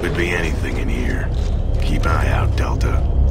Could be anything in here. Keep eye out, Delta.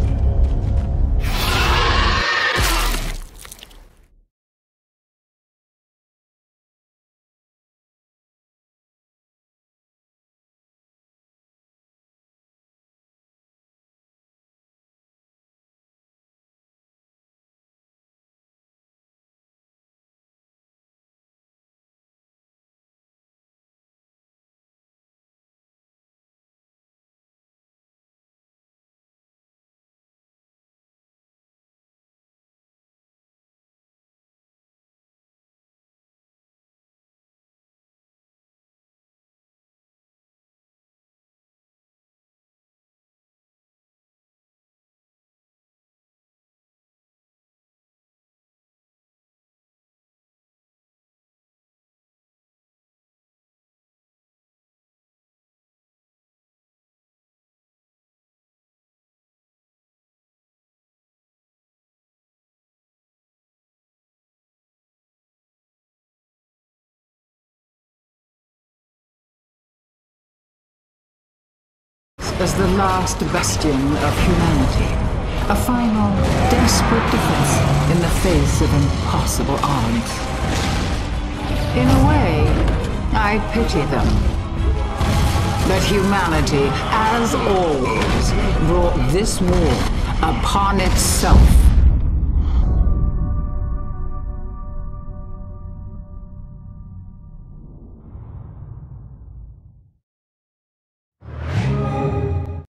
As the last bastion of humanity. A final, desperate defense in the face of impossible odds. In a way, I pity them. But humanity, as always, brought this war upon itself.